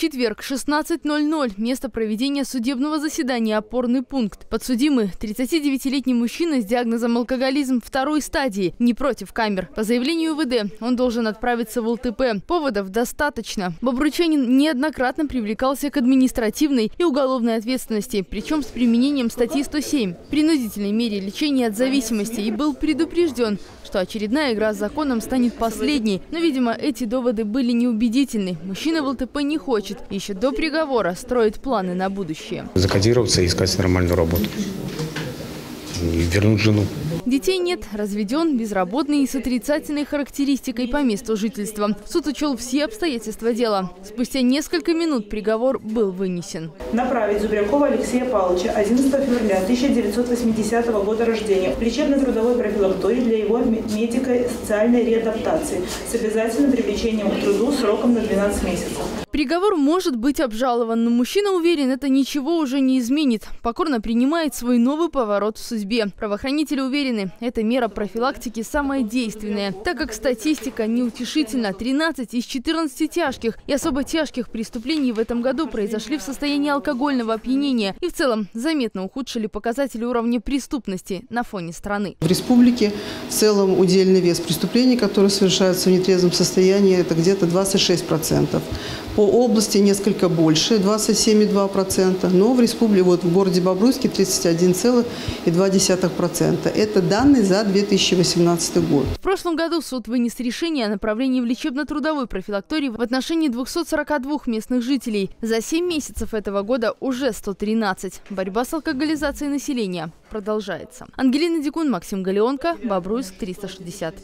Четверг, 16.00. Место проведения судебного заседания «Опорный пункт». Подсудимый, 39-летний мужчина с диагнозом алкоголизм второй стадии, не против камер. По заявлению УВД он должен отправиться в ЛТП. Поводов достаточно. Бобручанин неоднократно привлекался к административной и уголовной ответственности, причем с применением статьи 107 принудительной мере лечения от зависимости и был предупрежден, что очередная игра с законом станет последней. Но, видимо, эти доводы были неубедительны. Мужчина в ЛТП не хочет. Еще до приговора строит планы на будущее. Закодироваться и искать нормальную работу. И вернуть жену. Детей нет, разведен, безработный и с отрицательной характеристикой по месту жительства. Суд учел все обстоятельства дела. Спустя несколько минут приговор был вынесен. Направить Зубрякова Алексея Павловича 11 февраля 1980 года рождения в лечебно-трудовой профилактории для его медико-социальной реадаптации с обязательным привлечением к труду сроком на 12 месяцев. Приговор может быть обжалован, но мужчина уверен, это ничего уже не изменит. Покорно принимает свой новый поворот в судьбе. Правоохранители уверены, эта мера профилактики самая действенная, так как статистика неутешительна. 13 из 14 тяжких и особо тяжких преступлений в этом году произошли в состоянии алкогольного опьянения и в целом заметно ухудшили показатели уровня преступности на фоне страны. В республике в целом удельный вес преступлений, которые совершаются в нетрезвом состоянии, это где-то 26%. По области несколько больше, 27,2%, но в республике, вот в городе Бобруйске 31,2%. Это данные за 2018 год. В прошлом году суд вынес решение о направлении в лечебно-трудовой профилактории в отношении 242 местных жителей. За 7 месяцев этого года уже 113. Борьба с алкоголизацией населения продолжается. Ангелина Дикун, Максим Галеонко, Бобруйск, 360.